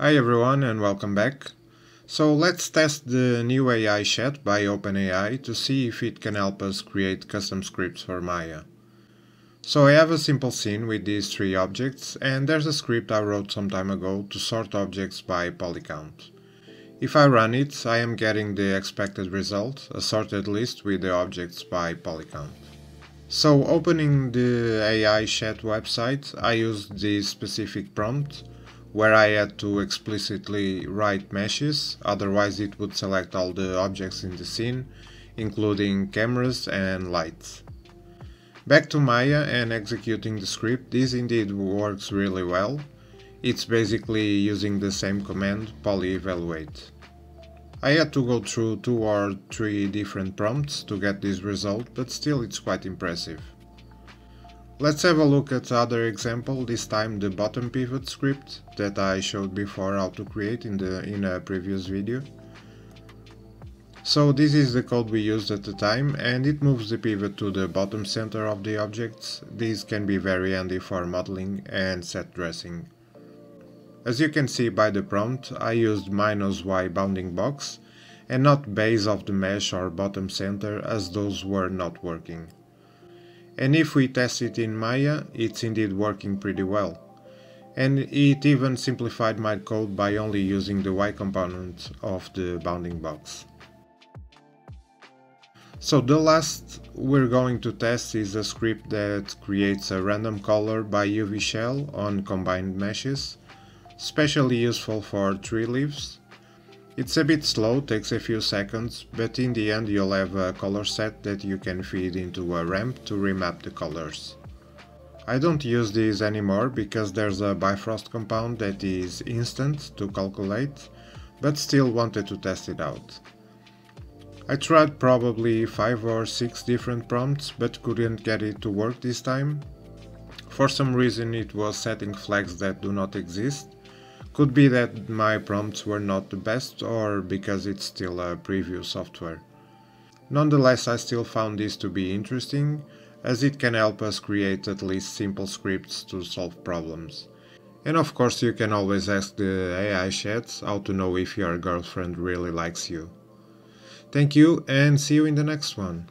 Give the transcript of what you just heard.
Hi everyone and welcome back. So let's test the new AI chat by OpenAI to see if it can help us create custom scripts for Maya. So I have a simple scene with these three objects and there's a script I wrote some time ago to sort objects by polycount. If I run it, I am getting the expected result, a sorted list with the objects by polycount. So opening the AI chat website, I used this specific prompt where I had to explicitly write meshes, otherwise it would select all the objects in the scene, including cameras and lights. Back to Maya and executing the script, this indeed works really well. It's basically using the same command, polyevaluate. I had to go through two or three different prompts to get this result, but still it's quite impressive. Let's have a look at other example, this time the bottom pivot script that I showed before how to create in, the, in a previous video. So this is the code we used at the time and it moves the pivot to the bottom center of the objects. These can be very handy for modeling and set dressing. As you can see by the prompt, I used minus y bounding box and not base of the mesh or bottom center as those were not working. And if we test it in Maya, it's indeed working pretty well. And it even simplified my code by only using the Y component of the bounding box. So the last we're going to test is a script that creates a random color by UV shell on combined meshes, especially useful for tree leaves it's a bit slow, takes a few seconds, but in the end you'll have a color set that you can feed into a ramp to remap the colors. I don't use these anymore because there's a Bifrost compound that is instant to calculate, but still wanted to test it out. I tried probably 5 or 6 different prompts but couldn't get it to work this time. For some reason it was setting flags that do not exist, could be that my prompts were not the best or because it's still a preview software. Nonetheless, I still found this to be interesting, as it can help us create at least simple scripts to solve problems. And of course you can always ask the AI chats how to know if your girlfriend really likes you. Thank you and see you in the next one.